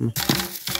嗯。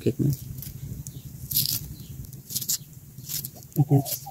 kick me. Okay.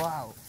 Wow.